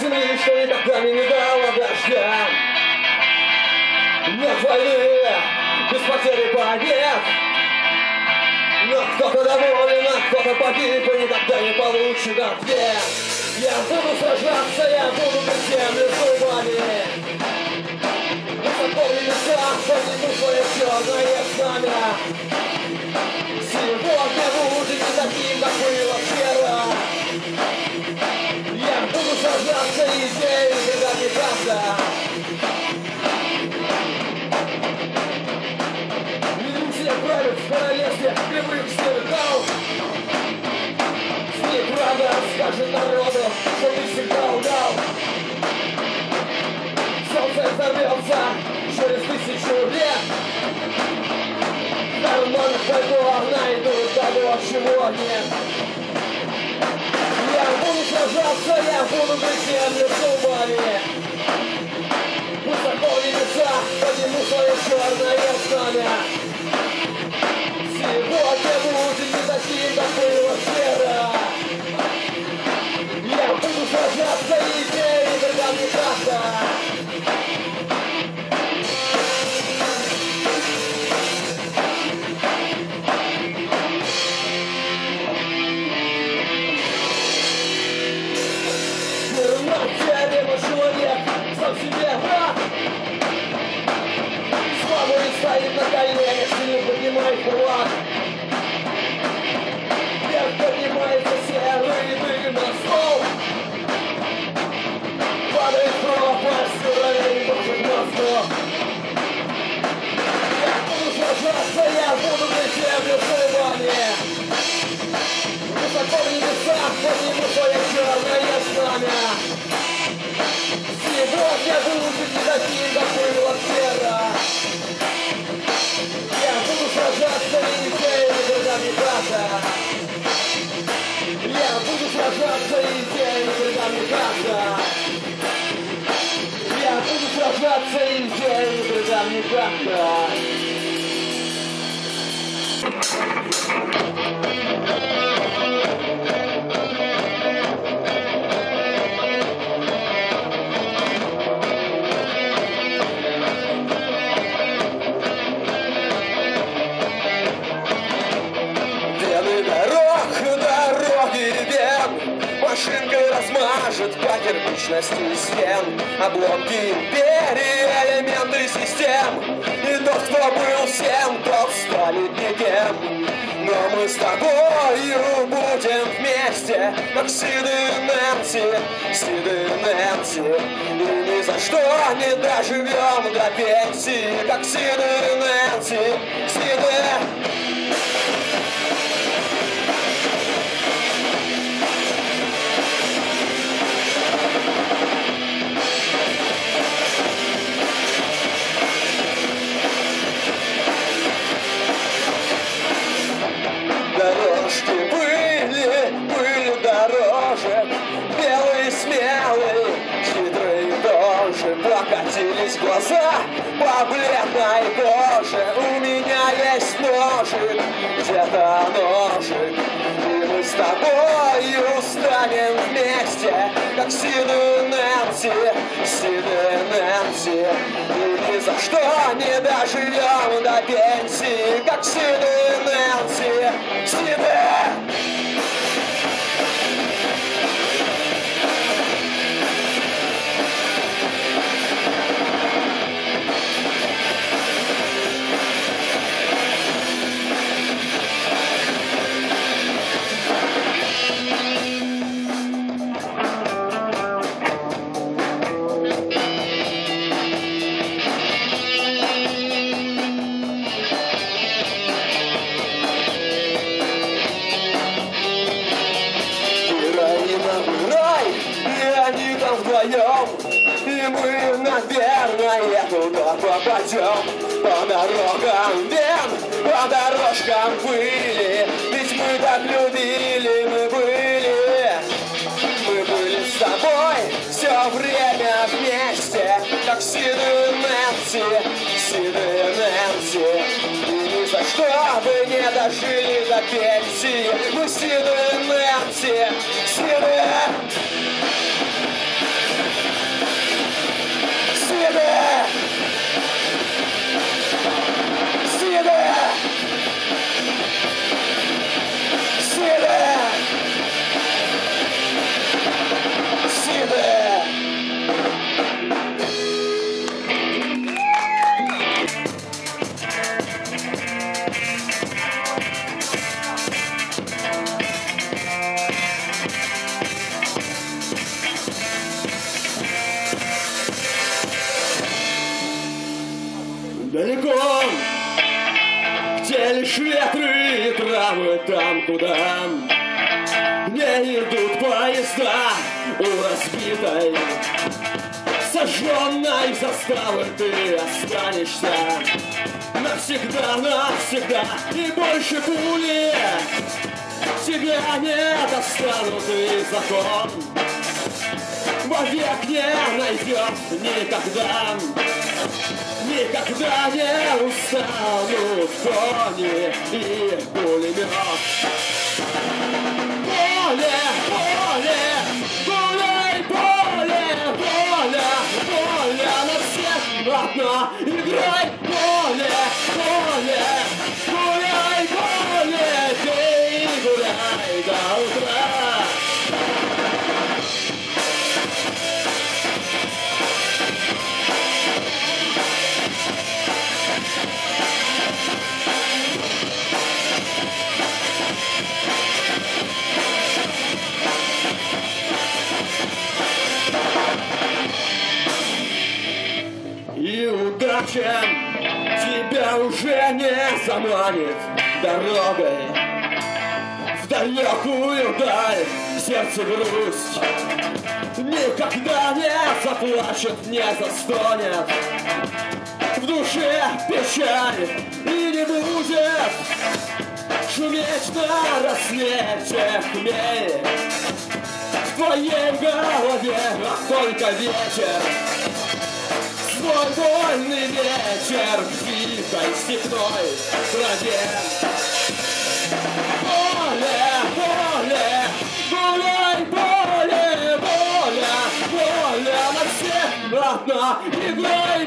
земли, что никогда не видала дождя. Нет войны, без потери побед. Но кто-то доволен, а кто-то погиб И никогда не получит ответ. Я буду сражаться, я буду без земли зубами. В небесах подниму свое черное знамя Сегодня будет не таким, как было идеей, когда не правда Иллюзия правит в королевстве кривых зеркал Неправда скажет народу, что ты всегда лгал Солнце взорвется через тысячу лет Карман фольклор найдут того, чего нет Я буду сражаться, я буду быть землю зубами Высоко в небесах подниму свое черное знамя. Сегодня будет не таким, как было вчера Я буду сражаться идеей, когда мне правда дорог, дороги вен Машинкой размажет по кирпичности стен Обломки империи, элементы систем. И тот, кто был всем, тот станет никем Но мы с тобою будем вместе. Как Сиды и Нэнси, Сиды и Нэнси. И ни за что не доживем до пенсии. Как Сиды и Нэнси, Дорожки были, закатились глаза по бледной коже. У меня есть ножик, где-то ножик. И мы с тобой станем вместе, как Сид и Нэнси, Сид и Нэнси. И ни за что не доживем до пенсии, как Сид и Нэнси, Сид и вдвоем попадем По дорогам вен, по дорожкам пыли Ведь мы так любили, мы были. Мы были с тобой все время вместе Как Сид и Нэнси, Сид и Нэнси за что бы не дожили до пенсии. Мы Сид и Нэнси, Сид там, куда не идут поезда у разбитой сожженной заставы. Ты останешься навсегда, навсегда и больше пули тебя не достанут и закон вовек не найдет никогда Никогда не устанут кони и пулемет. Удача тебя уже не заманит дорогой? В далекую даль сердце грусть никогда не заплачет, не застонет. В душе печаль и не будет шуметь на рассвете хмель. В твоей голове а только ветер Свой вольный вечер в тихой степной траве. Поле, поле, гуляй, поле, поле, поле на всех одна, играй,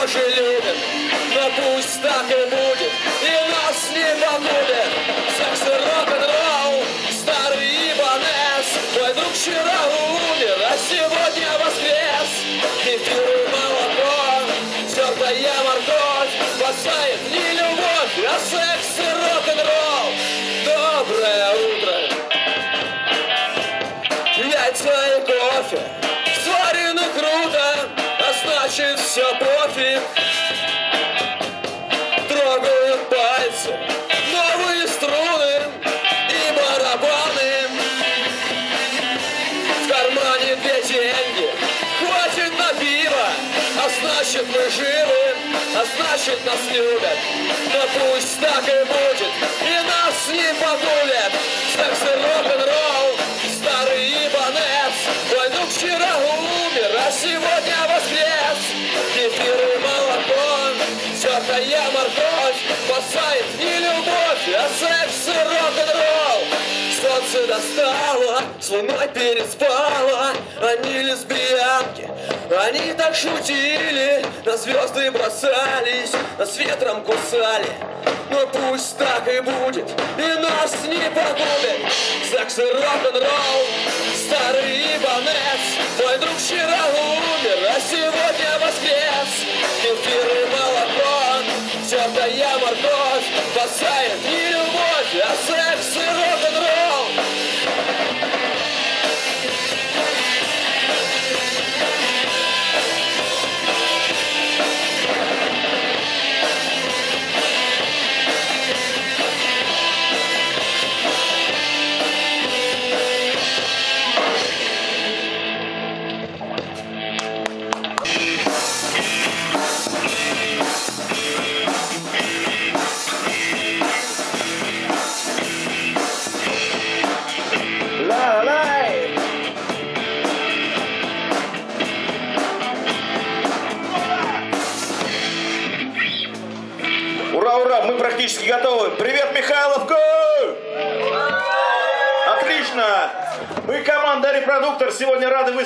тоже любим Но пусть так и будет И нас не погубит Секс и рок-н-ролл Старый ибанес Мой друг вчера умер А сегодня воскрес значит мы живы А значит нас любят. Но пусть так и будет И нас не погубят. Секс рок-н-ролл Старый ибанес. Мой друг вчера умер А сегодня воскрес. Кефир и молоко Тертая морковь. Спасает не любовь А секс рок-н-ролл. Солнце достало, с луной переспала Они лесбиянки, они так шутили На звезды бросались, нас ветром кусали. Но пусть так и будет, и нас не погубит Секс и рок-н-ролл, старый ибанец Мой друг вчера умер, а сегодня воскрес. Кефир и молоко, тертая морковь Спасает не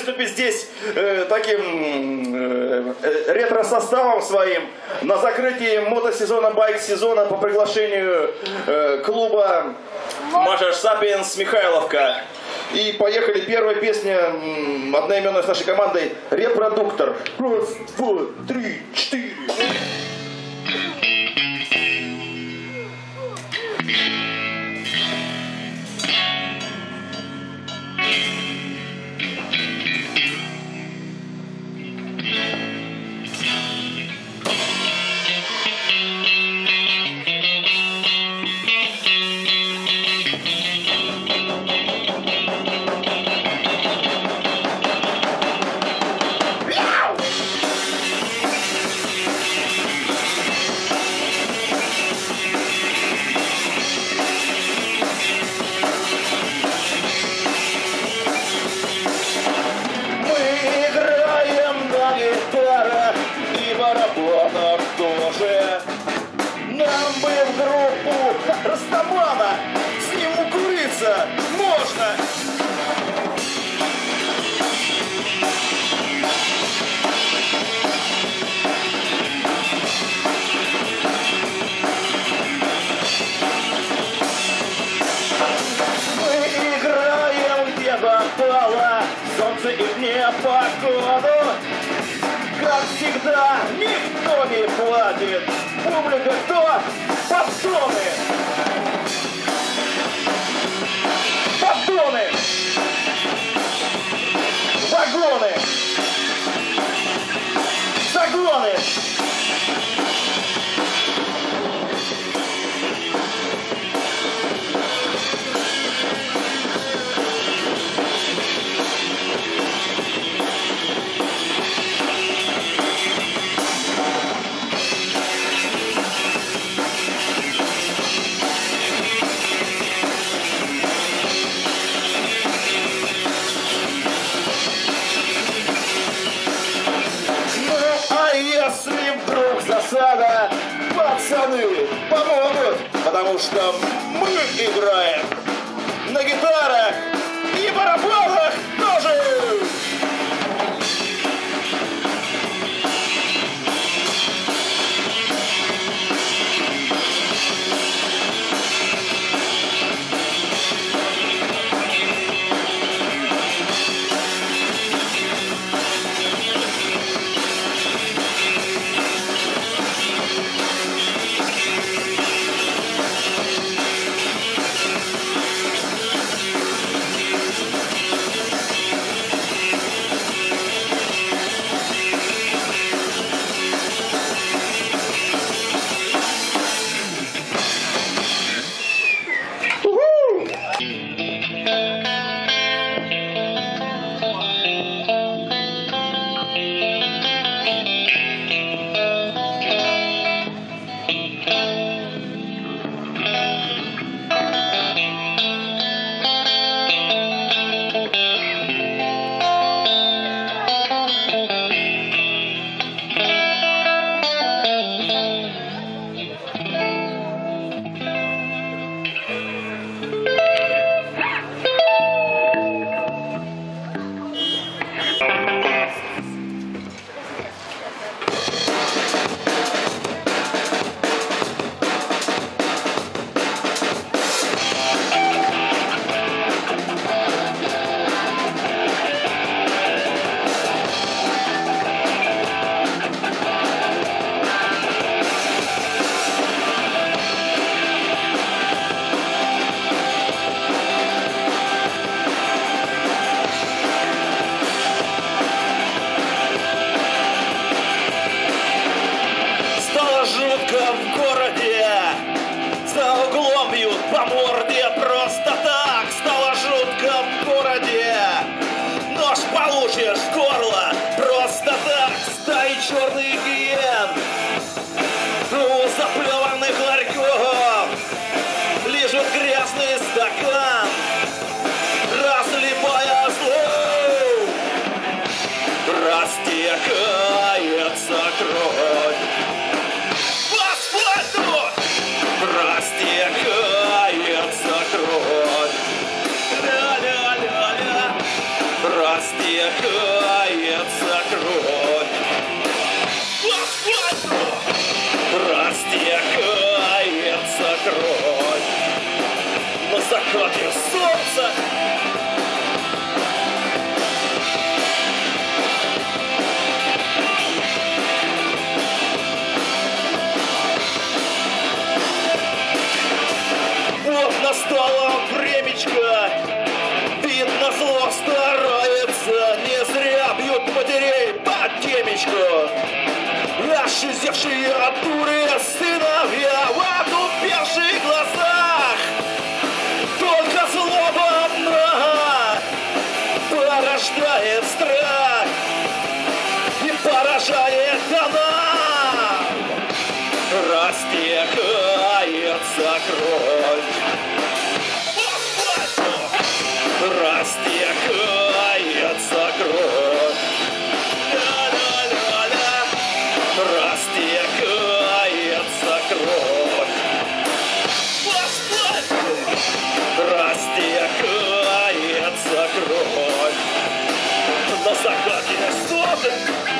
выступить здесь э, таким э, э, ретро-составом своим на закрытии мотосезона, байк-сезона по приглашению э, клуба Мажор Сапиенс Михайловка. И поехали первая песня одноименная с нашей командой Репродуктор. Раз, два, три, четыре. Попало солнце и мне погоду. Как всегда, никто не платит. Публика кто? Подсоны! Поддоны! Вагоны! Загоны! пацаны помогут, потому что мы играем на гитарах кровь Растекается кровь Растекается кровь Растекается кровь На закате наступит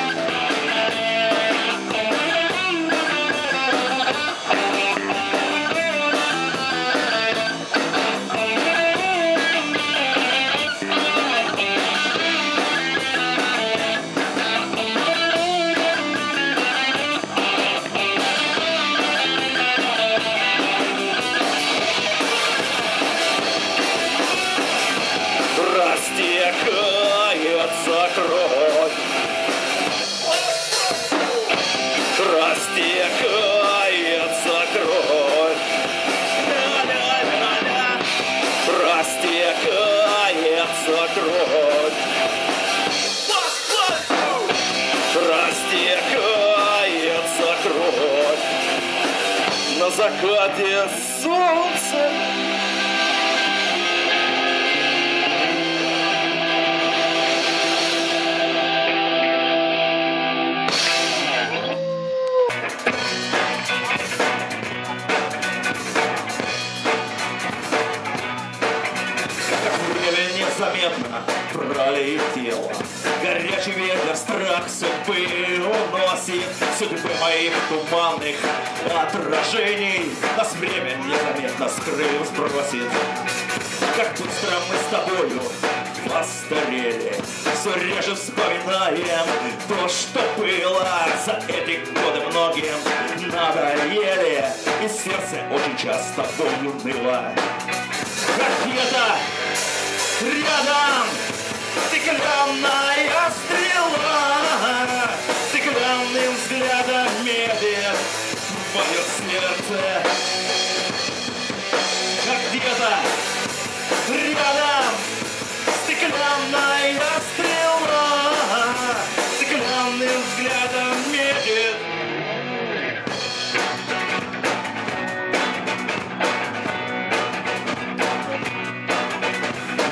this. Моих туманных отражений. Нас время незаметно скрыл, сбросит Как быстро мы с тобою постарели. Все реже вспоминаем то, что было. За эти годы многим надоели. И сердце очень часто болью ныло. Как где-то рядом Стеклянная стрела Стеклянным взглядом медит Мое сердце Как где-то рядом Стеклянная стрела Стеклянным взглядом медит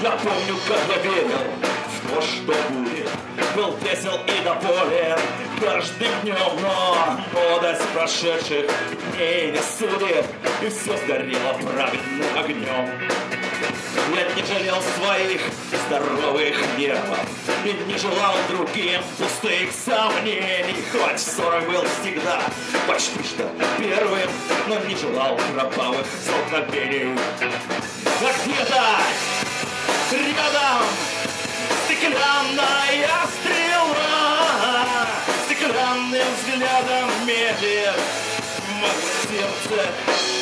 Я помню, как я верил в то, что будет Был весел и доволен. Каждым днем Но молодость прошедших дней не судит И все сгорело праведным огнем я не жалел своих здоровых нервов И не желал другим пустых сомнений. Хоть ссоры был всегда почти что первым Но не желал кровавых столкновений. А где-то рядом стеклянная стрела Стеклянным взглядом медит мое сердце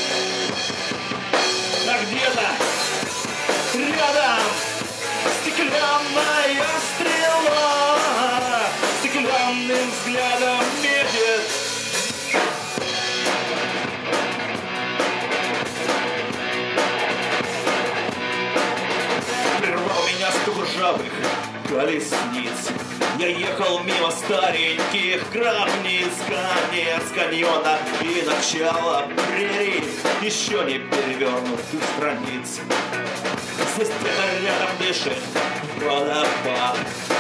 колесниц. Я ехал мимо стареньких гробниц, конец каньона и начало прерий, еще не перевернутых страниц. Здесь где-то рядом дышит водопад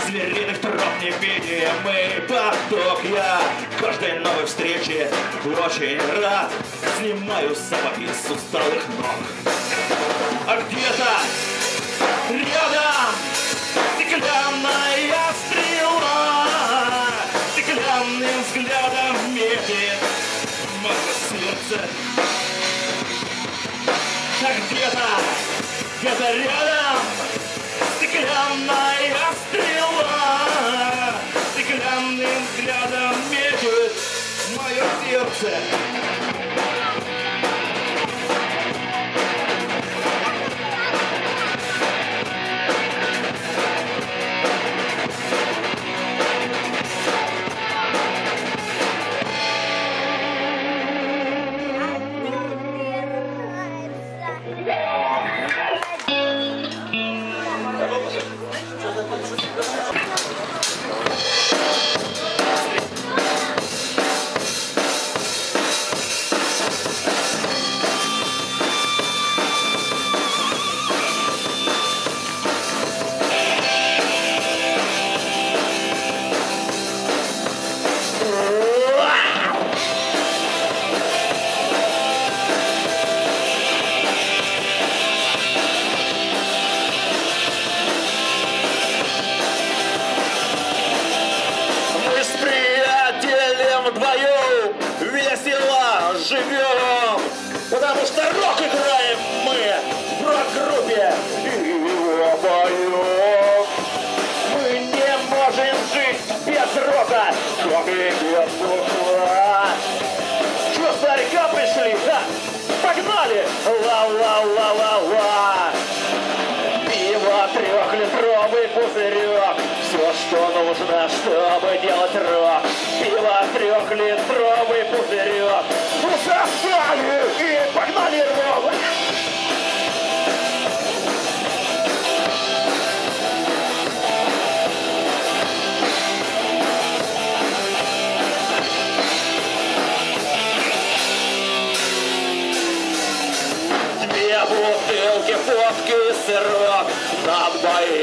Звериных троп невидимый поток. Я каждой новой встрече очень рад. Снимаю сапоги с усталых ног. А где-то рядом стеклянная сердце А где-то, где-то рядом Стеклянная стрела. Стеклянным взглядом медит мое сердце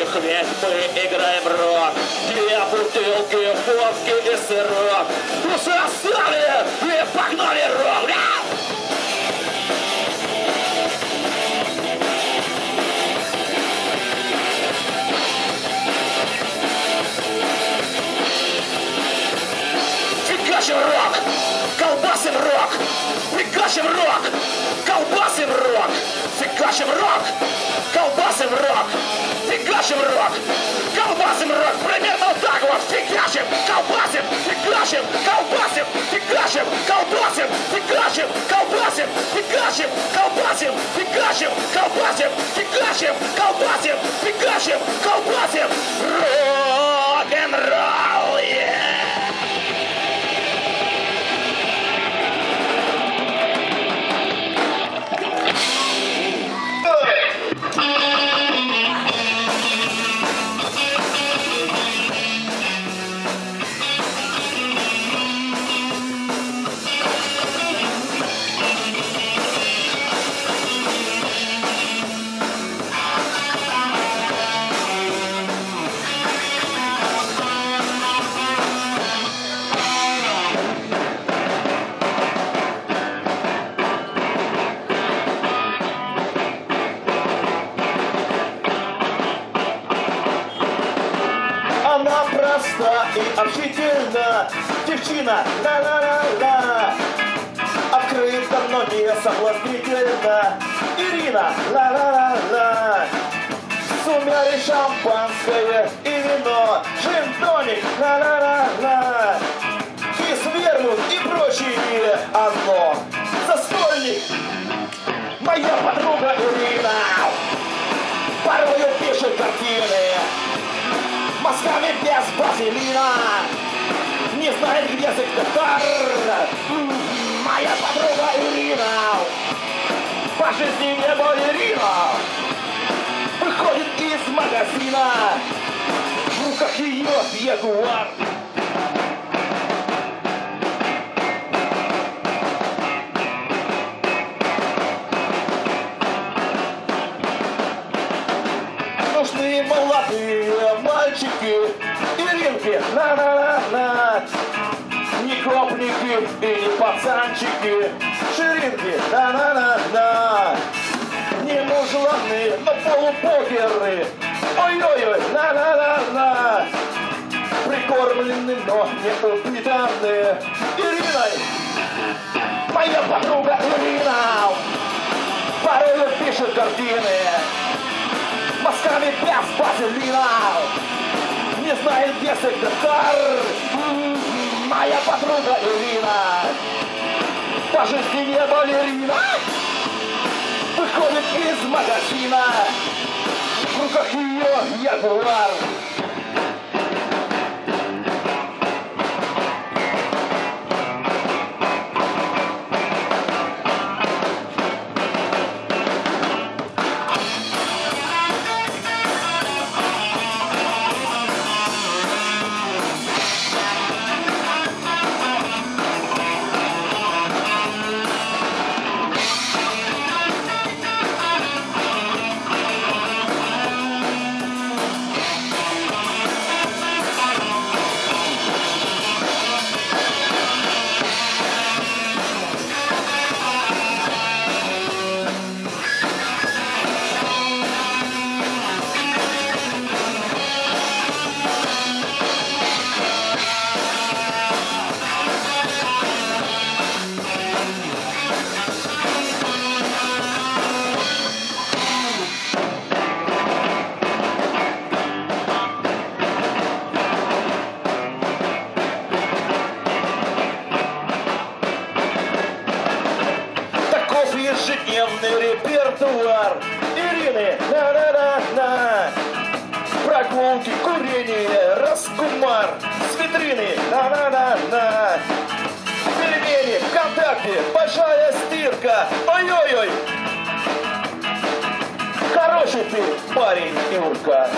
их ведь мы играем рок Две бутылки водки и сырок Ужасали и погнали рок Фигачим рок! Колбасим рок! Фигачим рок! Фигачим рок, колбасим рок, фигачим рок, колбасим рок. Примерно вот так вот. Фигачим, колбасим, фигачим, колбасим, фигачим, колбасим, фигачим, колбасим, фигачим, колбасим, фигачим, колбасим, фигачим, колбасим, фигачим, колбасим. Рок-н-ролл, полупокеры Ой-ой-ой, на-на-на-на Прикормлены, но не упитанные Ириной Моя подруга Ирина! Порой пишет картины. Мазками без вазелина Не знает, где секретарь Моя подруга Ирина! По жизни не балерина. Выходит из магазина В руках ее ягуар Ой-ой-ой. Хороший ты парень, Юрка.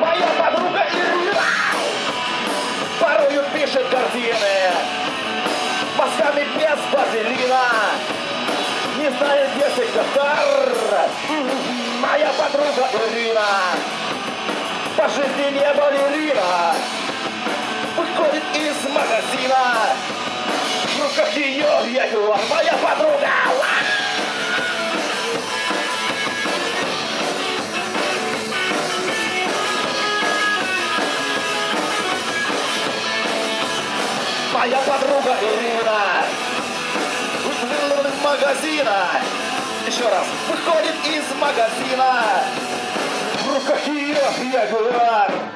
Моя подруга Ирина. Порою пишет картины мазками без вазелина. Не знает, где секретарь Моя подруга Ирина. По жизни не балерина Выходит из магазина Руках ее ягуар Моя подруга Моя подруга выходит из магазина. Еще раз. Выходит из магазина. В руках ее ягуар. Раз,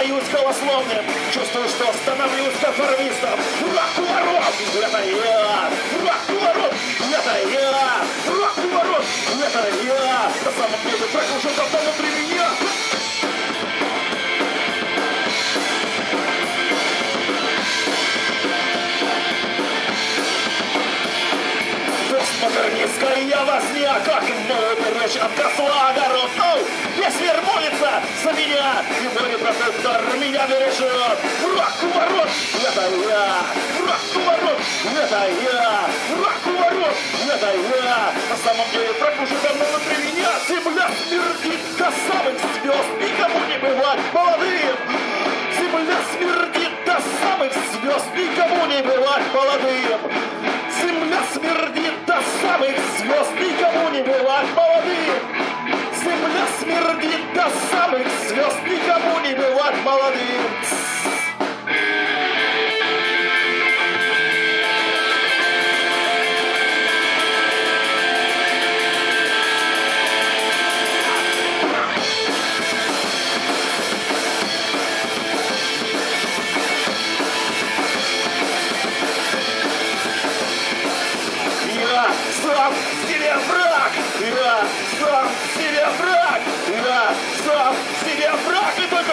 что состаюсь голословным, чувствую, что становлюсь конформистом. Рок-поворот, это я! Рок-поворот, это я! Рок-поворот, это я! На самом деле трек уже давно внутри меня. Постмодернистская я возня, как новый речь от косла огород. Оу, мир молится за меня, и мой протектор меня бережет. Рок-поворот, это я! Рок-поворот, это я! Рок-поворот, это я! На самом деле трек уже давно внутри меня. Земля смердит до самых звезд, никому не бывать молодым. Земля смердит до самых звезд, никому не бывать молодым. Земля смердит до самых звезд, никому не бывать молодым. Земля смердит до самых звезд, никому не бывать молодым.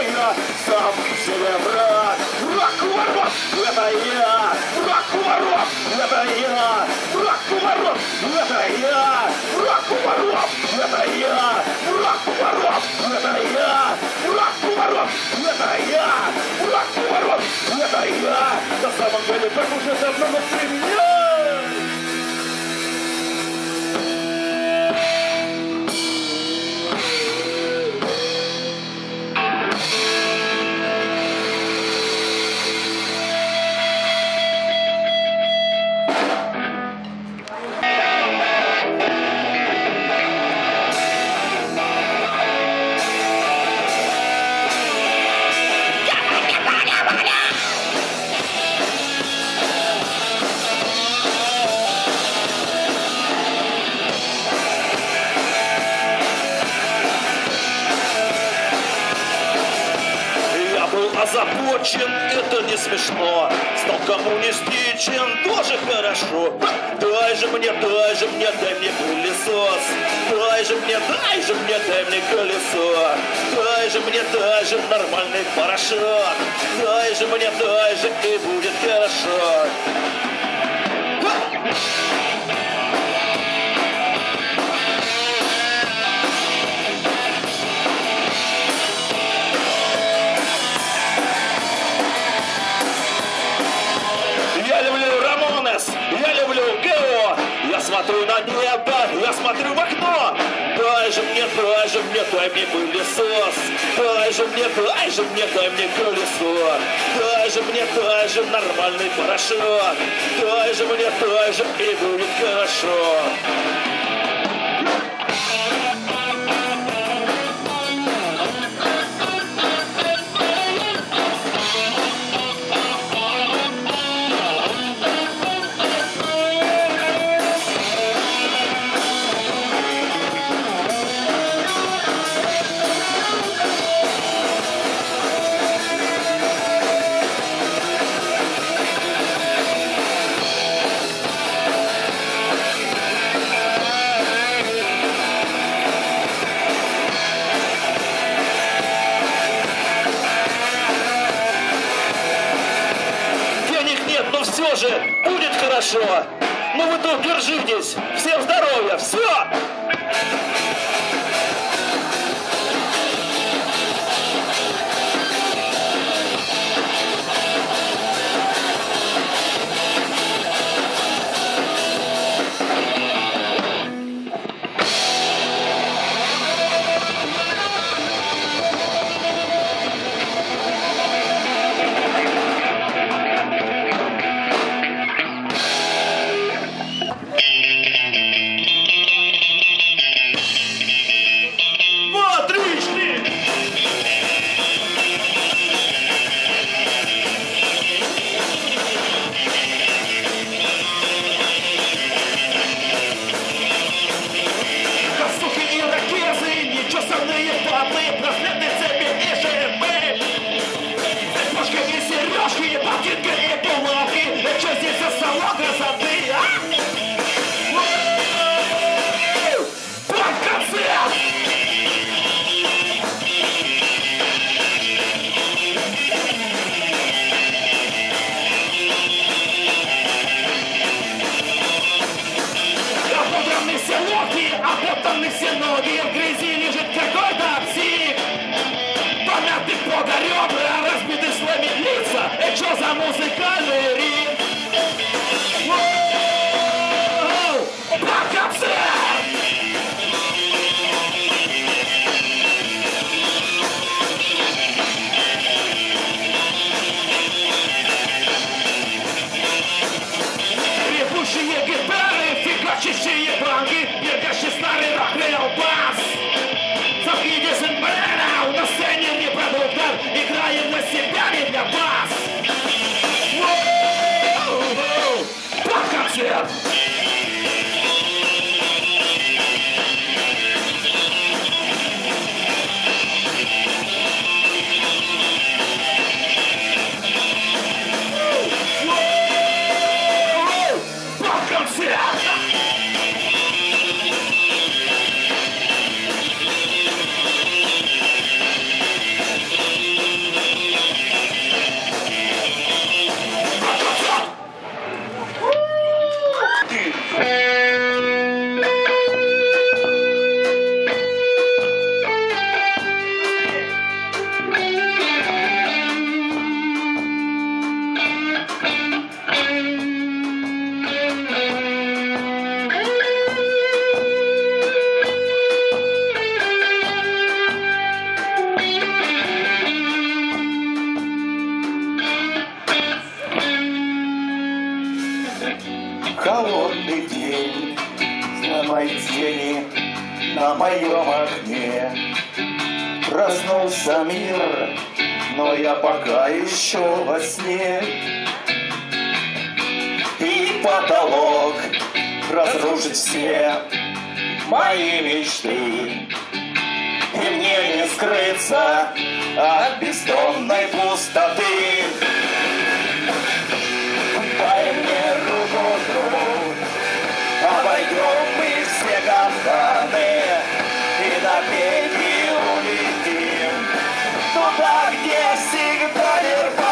Я сам себе враг! Враг-поворот! Это я! Враг-поворот! Это я! Враг-поворот! Это я! Враг-поворот! Это я! Враг-поворот! Это я! Враг-поворот! Это я! Враг-поворот! Это я! На самом деле так уже давно внутри меня! же мне, дай мне колесо, дай же мне, дай же нормальный порошок, дай же мне, дай же и будет хорошо. хорошо. Ну вы тут держитесь. Всем здоровья. Все! out. fire, fire.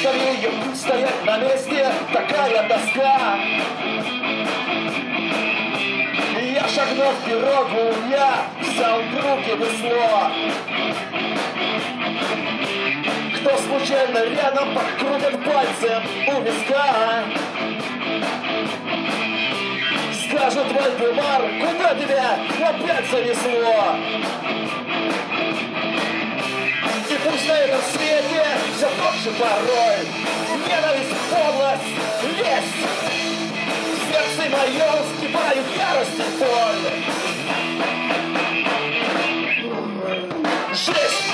Скорее, стоять на месте такая тоска. Я шагнул в пирогу, я взял в руки весло случайно рядом подкрутит пальцем у виска Скажет Вальдемар, куда тебя опять занесло? И пусть на этом свете все тот же пароль Ненависть, подлость, лесть В сердце моем вскипают ярость и боль Жесть!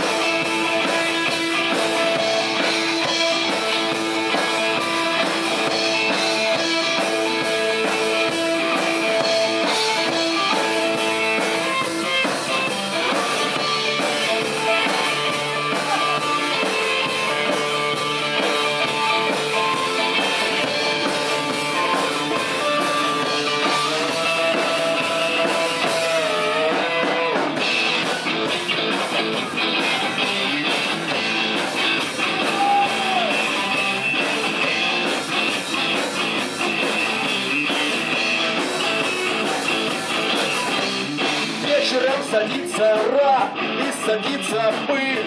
И садится пыль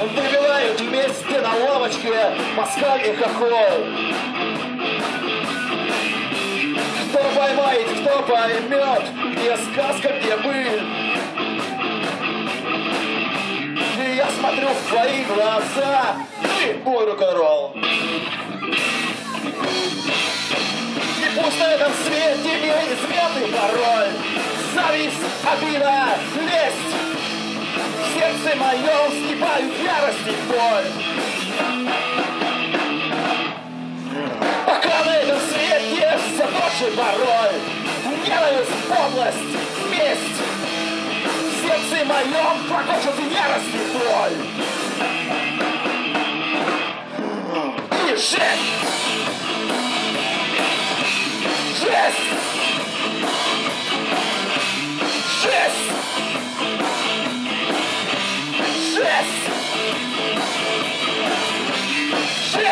Выбивают вместе на лавочке Паскаль и Хохол Кто поймает, кто поймет Где сказка, где быль И я смотрю в твои глаза. Ты мой рок-н-ролл. И пусть на этом свете неизменный пароль обида, лесть сердце моем вскипают ярость и боль Пока на этом свете все тот же пароль Ненависть, подлость, месть сердце моем прокочет ярость и боль И Жесть! Жесть!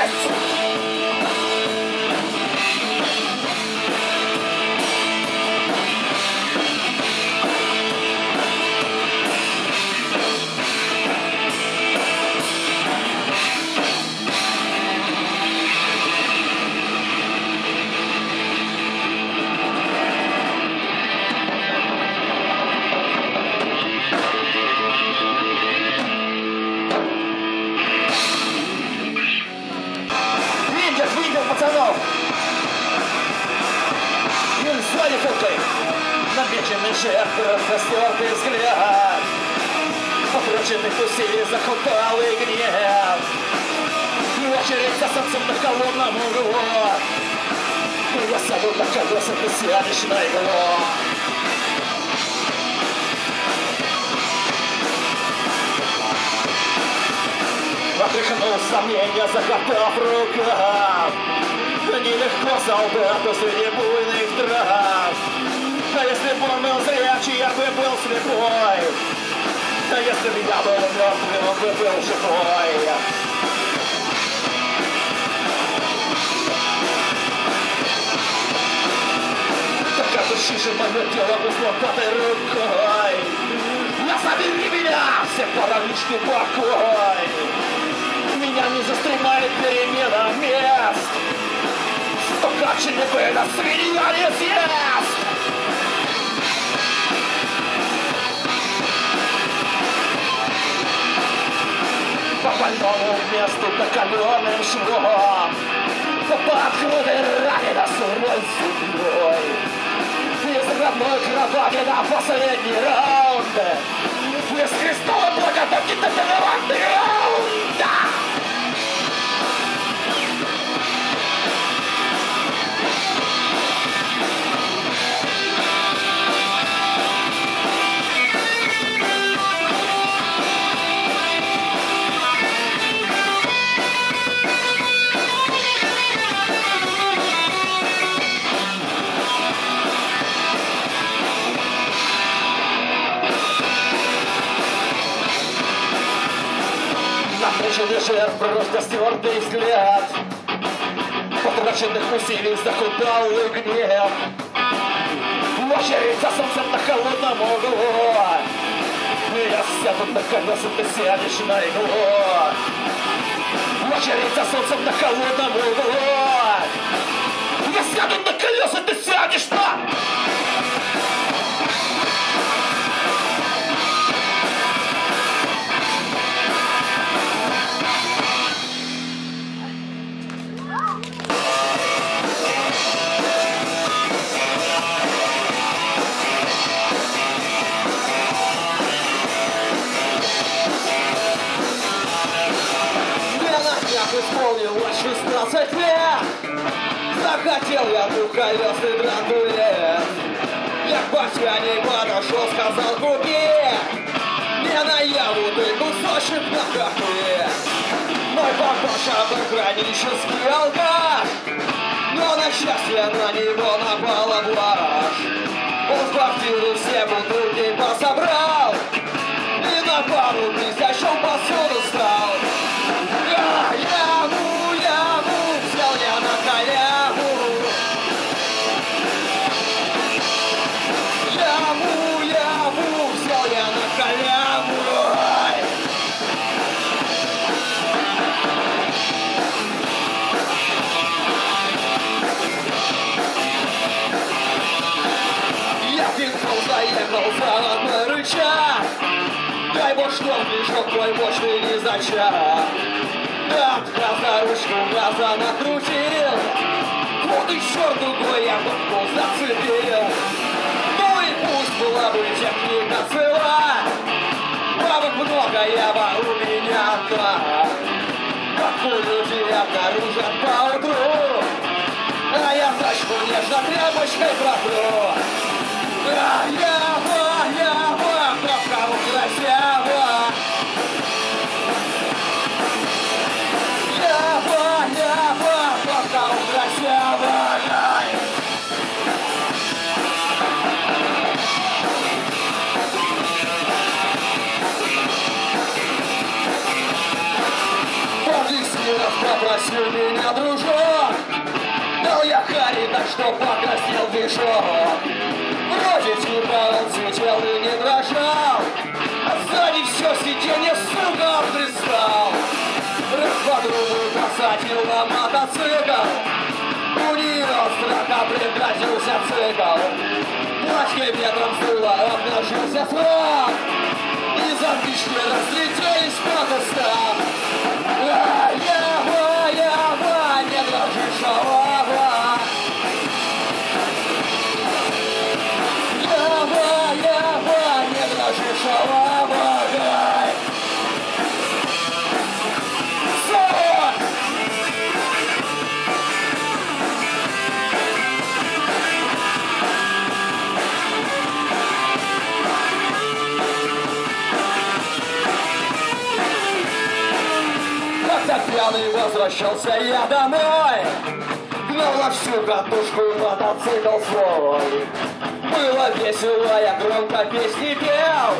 Жесть! Жертв, распростертый взгляд Потраченных усилий захуталый гнев очередь за солнцем на холодном углу Я сяду на колеса, на иглу Отряхнул сомнения, закатав рукав Нелегко солдату среди буйных трав А если бы он был зрячий, я бы был слепой А если бы я был мертвым, он бы был живой. Так отушишь мое тело узлопатой рукой. На забери меня, все параличный покой. Меня не застремает перемена мест. Столько черепына свинья не съест По больному месту накаленным швом По открытой ране на сырой землей Из родной кровати на последний раунд Из крестовой благодати на первый раунд Намученный жертв просто стертый взгляд Потраченных усилий захудалый гнев Очередь за солнцем на холодном углу Я сяду на колеса, ты сядешь на иглу Очередь за солнцем на холодном углу Я сяду на колеса, ты сядешь на... сказал купи Мне наяву ты кусочек на кафе Мой папаша погранический алкаш Но на счастье на него напала блажь. Он в квартиру все бутылки что мешок твой мощный не зачат От газа ручку газа накрутил. Вот и черт другой я бабку зацепил. Ну и пусть была Радуйте, книга цела Бабок много, ява у меня одна Какую люди обнаружат поутру? А я тачку нежно тряпочкой протру А ява, попросил меня дружок Дал я Хари, так что покраснел мешок Вроде типа он сидел и не дрожал А сзади все сиденье, сука, Раз подругу посадил на мотоцикл У нее страха прекратился цикл. Плачкой ветром сдуло, обнажился срок И замбички разлетелись по кустам возвращался я домой. Гнал на всю катушку мотоцикл свой. Было весело, я громко песни пел.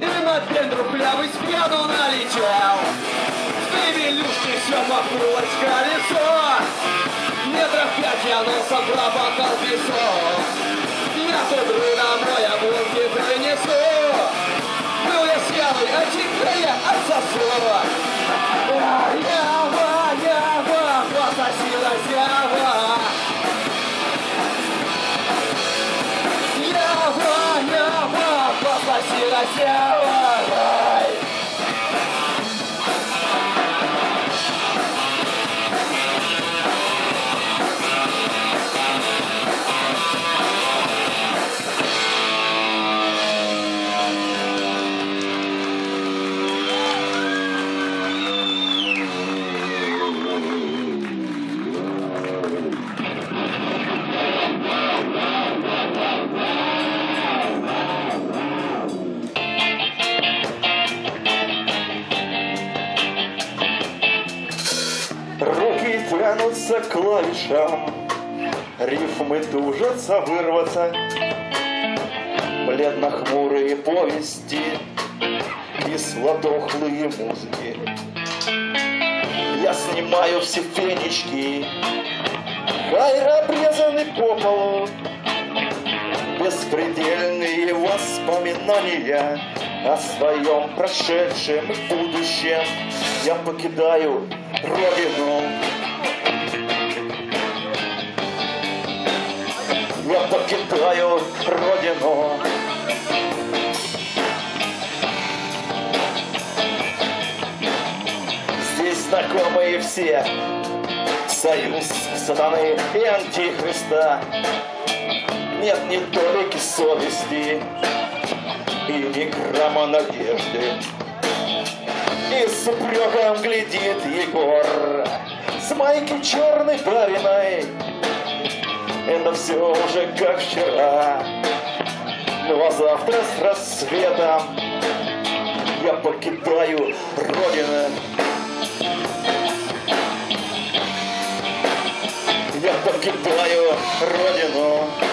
И на пень трухлявый с пьяну налетел. В кривелюшке все махнулось колесо. Метров пять я носом пробокал песок. Я с утру домой обломки принесу. Был я Явой, а теперь я отсосу пососилась Ява Ява, Ява, пососилась Ява клавишам, Рифмы тужатся вырваться, Бледно-хмурые повести, Кислотохлые музыки. Я снимаю все фенечки, Хайр обрезанный по полу, Беспредельные воспоминания О своем прошедшем и будущем. Я покидаю Родину покидаю Родину. Здесь знакомые все. Союз сатаны и антихриста. Нет ни толики совести И ни грамма надежды. И с упреком глядит Егор. С майки черной бариной все уже как вчера. Ну а завтра с рассветом Я покидаю Родину. Я покидаю Родину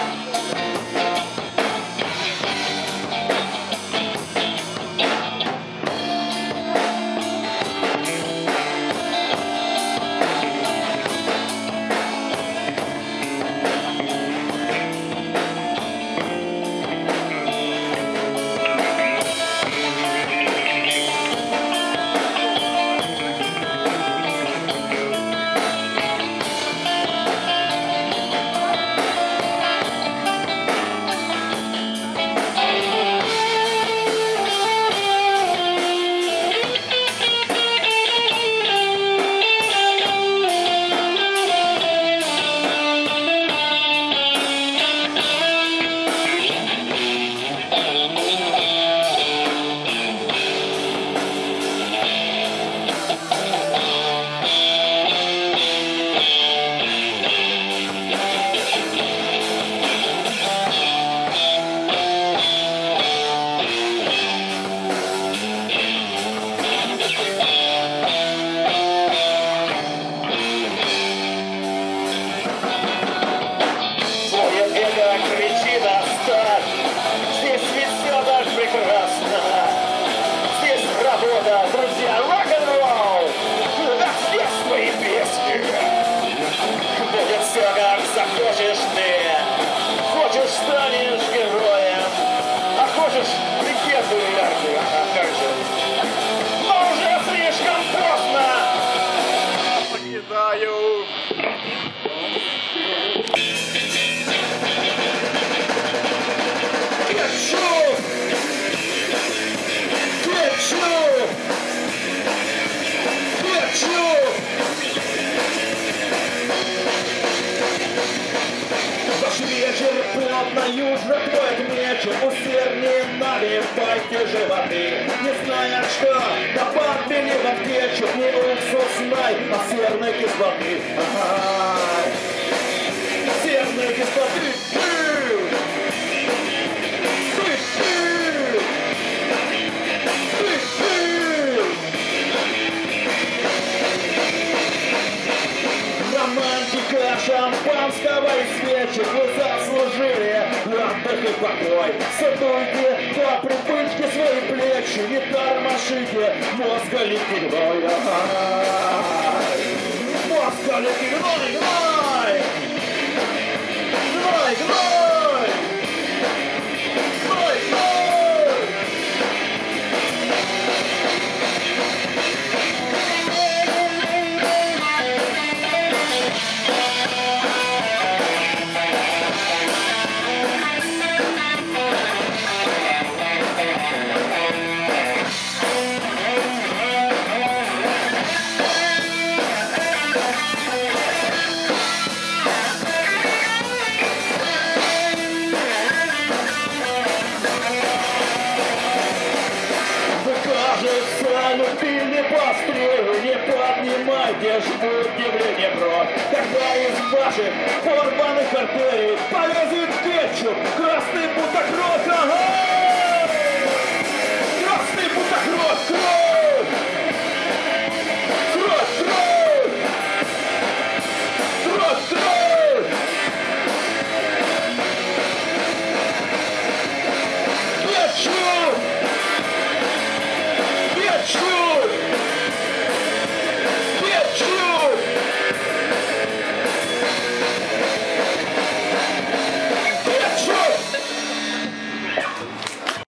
уксус най, а серной кислоты. Ага. Серной кислоты. Романтика шампанского и свечек Вы заслужили. Отдых и покой. Садуйте по привычке свои плечи Не тормошите мозга ликвидной Мозга ликвидной! Гной, гной! Гной, ребро, когда из ваших порванных артерий полезет кетчуп, красный бутерброд, ага!